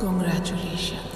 Congratulations.